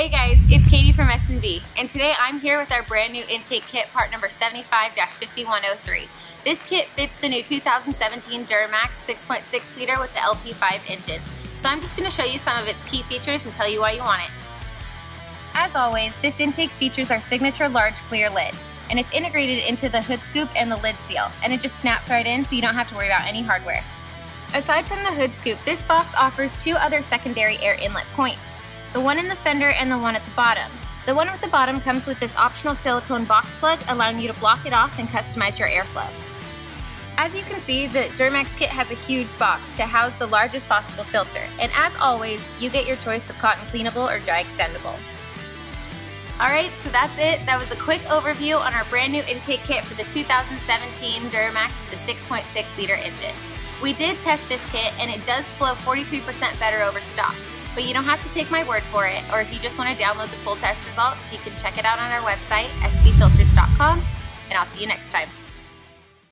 Hey guys, it's Katie from S&B, and today I'm here with our brand new intake kit part number 75-5103. This kit fits the new 2017 Duramax 6.6 liter with the LP5 engine. So I'm just going to show you some of its key features and tell you why you want it. As always, this intake features our signature large clear lid, and it's integrated into the hood scoop and the lid seal, and it just snaps right in so you don't have to worry about any hardware. Aside from the hood scoop, this box offers two other secondary air inlet points the one in the fender and the one at the bottom. The one at the bottom comes with this optional silicone box plug allowing you to block it off and customize your airflow. As you can see, the Duramax kit has a huge box to house the largest possible filter, and as always, you get your choice of cotton cleanable or dry extendable. Alright, so that's it. That was a quick overview on our brand new intake kit for the 2017 Duramax the 6.6 liter engine. We did test this kit and it does flow 43% better over stock. But you don't have to take my word for it, or if you just want to download the full test results, you can check it out on our website, sbfilters.com, and I'll see you next time.